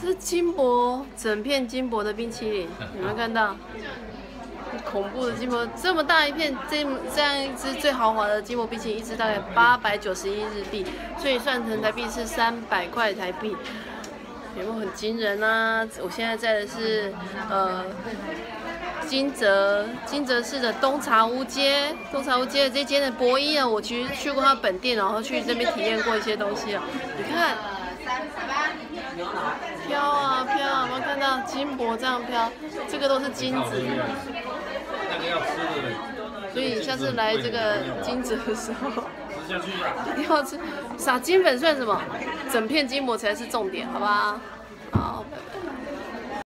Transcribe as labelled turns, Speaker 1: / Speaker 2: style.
Speaker 1: 是金箔，整片金箔的冰淇淋，有没有看到？恐怖的金箔，这么大一片，这这样一只最豪华的金箔冰淇淋，一只大概八百九十一日币，所以算成台币是三百块台币，有没有很惊人啊？我现在在的是呃金泽金泽市的东茶屋街，东茶屋街的这间的博一啊，我其实去过他本店，然后去这边体验过一些东西啊，你看。飘啊飘啊，有没有看到金箔这样飘？这个都是金子。那个要吃的。所以下次来这个金子的时候，一定要吃。撒金粉算什么？整片金箔才是重点，好吧？